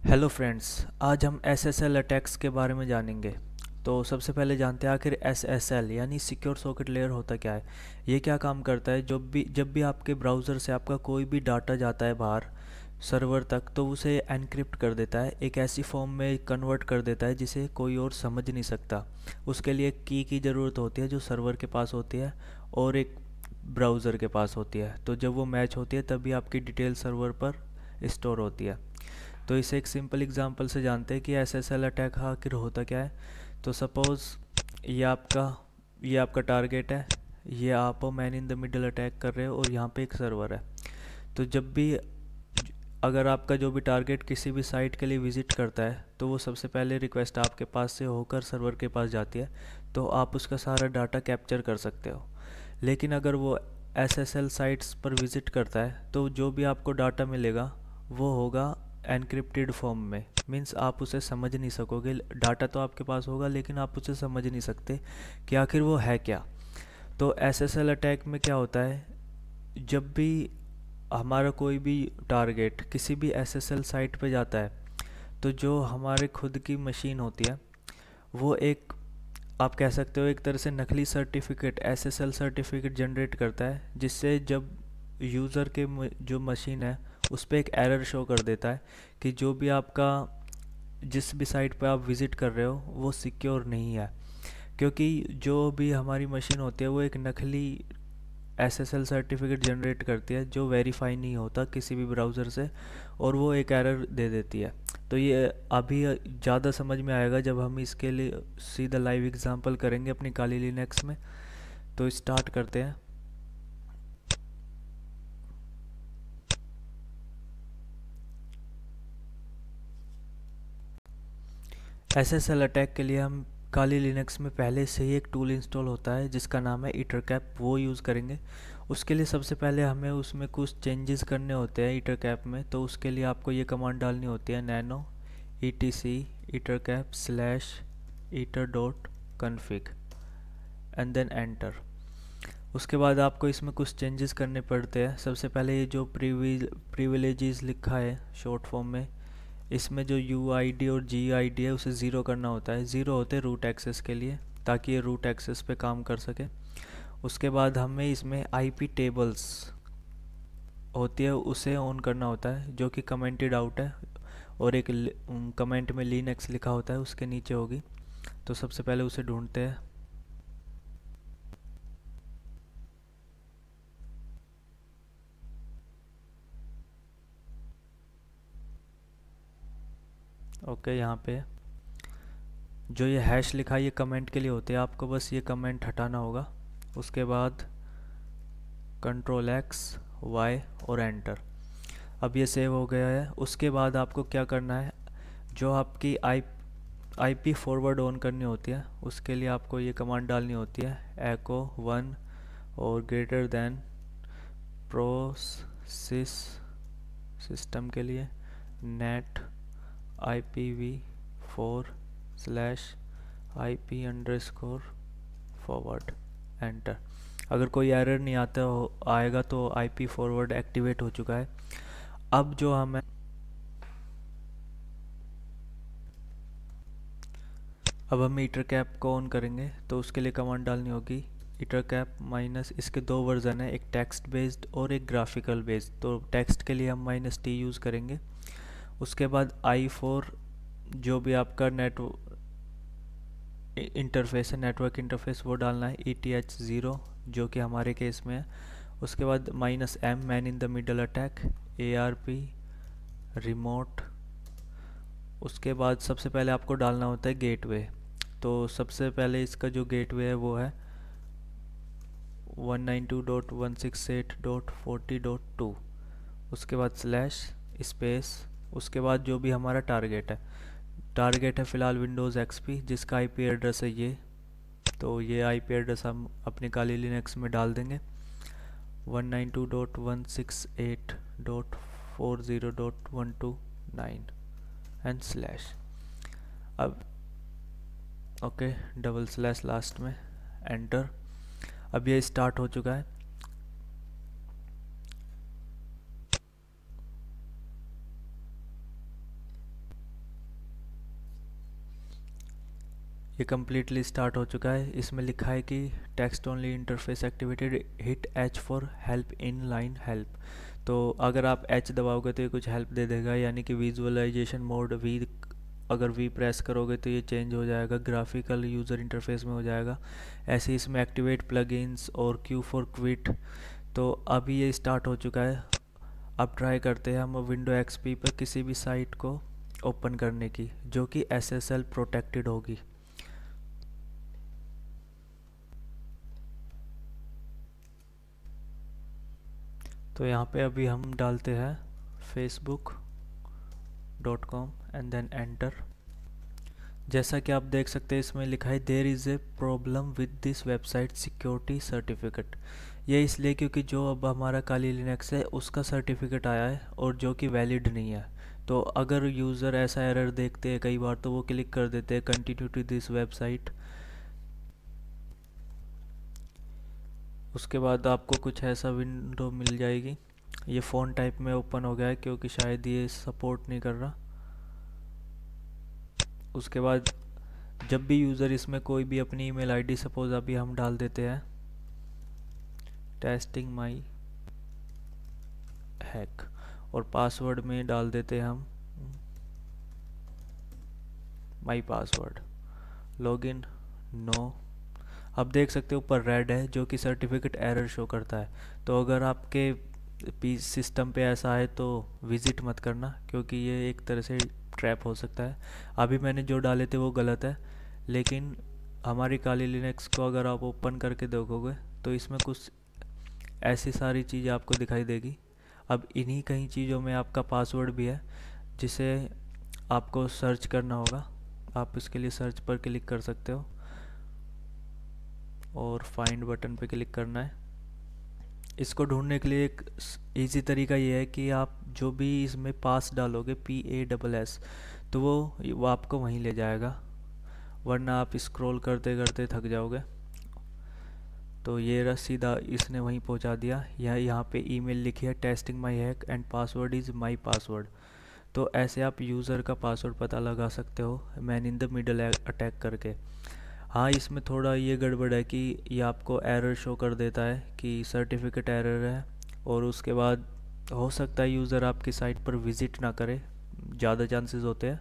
Hello friends आज हम S S L attacks के बारे में जानेंगे। तो सबसे पहले जानते हैं आखिर एस एस एल यानी सिक्योर सॉकेट लेयर होता क्या है? ये क्या काम करता है? जब भी जब भी आपके ब्राउज़र से आपका कोई भी डाटा जाता है बाहर सर्वर तक तो उसे एनक्रिप्ट कर देता है। एक ऐसी फॉर्म में कन्वर्ट कर देता है जिसे कोई और समझ नहीं सकता। उसके लिए की की ज़रूरत होती है जो सर्वर के पास होती है और एक ब्राउज़र के पास होती है। तो जब वो मैच होती है, तभी आपकी डिटेल सर्वर पर स्टोर होती है। तो इसे एक सिंपल एग्जांपल से जानते हैं कि एस एस एल अटैक आखिर होता क्या है। तो सपोज़ ये आपका ये आपका टारगेट है, ये आप man in the middle attack कर रहे हो और यहाँ पे एक सर्वर है। तो जब भी अगर आपका जो भी टारगेट किसी भी साइट के लिए विज़िट करता है तो वो सबसे पहले रिक्वेस्ट आपके पास से होकर सर्वर के पास जाती है तो आप उसका सारा डाटा कैप्चर कर सकते हो। लेकिन अगर वो एस एस एल साइट्स पर विज़िट करता है तो जो भी आपको डाटा मिलेगा, वो होगा एनक्रिप्टेड फॉर्म में। मीन्स आप उसे समझ नहीं सकोगे। डाटा तो आपके पास होगा, लेकिन आप उसे समझ नहीं सकते कि आखिर वो है क्या। तो एस एस एल अटैक में क्या होता है? जब भी हमारा कोई भी टारगेट किसी भी एस एस एल साइट पे जाता है तो जो हमारे खुद की मशीन होती है, वो एक, आप कह सकते हो, एक तरह से नकली certificate S S L certificate generate करता है, जिससे जब यूज़र के जो मशीन है उस पर एक एरर शो कर देता है कि जो भी आपका, जिस भी साइट पर आप विज़िट कर रहे हो, वो सिक्योर नहीं है। क्योंकि जो भी हमारी मशीन होती है, वो एक नकली एसएसएल सर्टिफिकेट जनरेट करती है, जो वेरीफाई नहीं होता किसी भी ब्राउज़र से, और वो एक एरर दे देती है। तो ये अभी ज़्यादा समझ में आएगा जब हम इसके लिए, सीधा लाइव एग्जांपल करेंगे अपनी काली लिनक्स में। तो स्टार्ट करते हैं। एस एस एल अटैक के लिए हम काली लिनक्स में पहले से ही एक टूल इंस्टॉल होता है, जिसका नाम है ईटर कैप वो यूज़ करेंगे। उसके लिए सबसे पहले हमें उसमें कुछ चेंजेस करने होते हैं ईटर कैप में तो उसके लिए आपको ये कमांड डालनी होती है nano E T C Ettercap slash etter dot conf and then enter उसके बाद आपको इसमें कुछ चेंजेस करने पड़ते हैं। सबसे पहले ये जो प्रिविलेजेस लिखा है शॉर्ट फॉर्म में इसमें जो यू आई डी और जी आई डी है, उसे ज़ीरो करना होता है। ज़ीरो होते हैं रूट एक्सेस के लिए, ताकि ये रूट एक्सेस पे काम कर सके। उसके बाद हमें इसमें आई पी टेबल्स होती है, उसे ऑन करना होता है, जो कि कमेंटेड आउट है, और एक कमेंट में लीन एक्स लिखा होता है, उसके नीचे होगी। तो सबसे पहले उसे ढूंढते हैं। ओके, यहाँ पे। जो ये हैश लिखा है ये कमेंट के लिए होते हैं, आपको बस ये कमेंट हटाना होगा। उसके बाद कंट्रोल एक्स वाई और एंटर अब ये सेव हो गया है। उसके बाद आपको क्या करना है, जो आपकी I I P forward on करनी होती है, उसके लिए आपको ये कमांड डालनी होती है एको वन और ग्रेटर देन प्रोसिस सिस्टम के लिए net I P V four slash I P underscore forward enter अगर कोई एरर नहीं आता हो, आएगा तो आई पी फॉरवर्ड एक्टिवेट हो चुका है। अब जो हमें अब हम मीटर कैप को ऑन करेंगे तो उसके लिए कमांड डालनी होगी। ईटर कैप माइनस इसके दो वर्जन है, एक टेक्स्ट बेस्ड और एक ग्राफिकल बेस्ड तो टेक्स्ट के लिए हम माइनस टी यूज़ करेंगे। उसके बाद आई फोर, जो भी आपका नेट इंटरफेस है नेटवर्क इंटरफेस वो डालना है ई टी एच ज़ीरो जो कि हमारे केस में है। उसके बाद minus M man in the middle attack A R P remote उसके बाद सबसे पहले आपको डालना होता है गेटवे तो सबसे पहले इसका जो गेटवे है, वो है one nine two dot one six eight dot forty dot two उसके बाद स्लैश स्पेस उसके बाद जो भी हमारा टारगेट है। टारगेट है फ़िलहाल विंडोज़ एक्सपी जिसका आईपी एड्रेस है ये। तो ये आईपी एड्रेस हम अपने काली लिनक्स में डाल देंगे। 192.168.40.129 एंड स्लैश अब ओके डबल स्लैश लास्ट में एंटर अब ये स्टार्ट हो चुका है। ये कम्प्लीटली स्टार्ट हो चुका है। इसमें लिखा है कि text only interface activated hit H for help in line help तो अगर आप एच दबाओगे तो ये कुछ हेल्प दे देगा, यानी कि विजुअलाइजेशन मोड वी अगर वी प्रेस करोगे तो ये चेंज हो जाएगा ग्राफिकल यूज़र इंटरफेस में हो जाएगा। ऐसे इसमें एक्टिवेट प्लगइन्स और क्यू फॉर क्विट तो अभी ये स्टार्ट हो चुका है। अब ट्राई करते हैं हम विंडो एक्सपी पर किसी भी साइट को ओपन करने की, जो कि एसएसएल प्रोटेक्टेड होगी। तो यहाँ पे अभी हम डालते हैं Facebook dot com and then enter जैसा कि आप देख सकते हैं, इसमें लिखा है there is a problem with this website security certificate ये इसलिए क्योंकि जो अब हमारा काली लिनक्स है, उसका सर्टिफिकेट आया है और जो कि वैलिड नहीं है। तो अगर यूज़र ऐसा एरर देखते हैं कई बार तो वो क्लिक कर देते हैं कंटिन्यू टू दिस वेबसाइट उसके बाद आपको कुछ ऐसा विंडो मिल जाएगी। ये फ़ोन टाइप में ओपन हो गया है, क्योंकि शायद ये सपोर्ट नहीं कर रहा। उसके बाद जब भी यूज़र इसमें कोई भी अपनी ईमेल आईडी सपोज़ अभी हम डाल देते हैं टेस्टिंग माई हैक और पासवर्ड में डाल देते हैं हम माई पासवर्ड लॉगिन नो अब देख सकते हो ऊपर रेड है, जो कि सर्टिफिकेट एरर शो करता है। तो अगर आपके पी सिस्टम पे ऐसा है तो विज़िट मत करना, क्योंकि ये एक तरह से ट्रैप हो सकता है। अभी मैंने जो डाले थे वो गलत है, लेकिन हमारी काली लिनक्स को अगर आप ओपन करके देखोगे तो इसमें कुछ ऐसी सारी चीज़ आपको दिखाई देगी। अब इन्हीं कई चीज़ों में आपका पासवर्ड भी है, जिसे आपको सर्च करना होगा। आप इसके लिए सर्च पर क्लिक कर सकते हो। और फाइंड बटन पे क्लिक करना है। इसको ढूँढने के लिए एक इजी तरीका ये है कि आप जो भी इसमें पास डालोगे पी ए डबल एस तो वो वो आपको वहीं ले जाएगा। वरना आप स्क्रॉल करते करते थक जाओगे। तो ये रस सीधा इसने वहीं पहुँचा दिया। यह यहाँ पे ईमेल लिखी है testing my hack and password is my password तो ऐसे आप यूज़र का पासवर्ड पता लगा सकते हो man in the middle attack करके। हाँ इसमें थोड़ा ये गड़बड़ है कि ये आपको एरर शो कर देता है कि सर्टिफिकेट एरर है और उसके बाद हो सकता है यूज़र आपकी साइट पर विज़िट ना करे, ज़्यादा चांसेस होते हैं।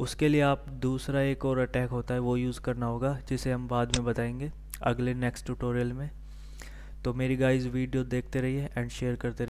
उसके लिए आप दूसरा एक और अटैक होता है, वो यूज़ करना होगा, जिसे हम बाद में बताएँगे अगले नेक्स्ट ट्यूटोरियल में। तो मेरी गाइस वीडियो देखते रहिए एंड शेयर करते रहिए।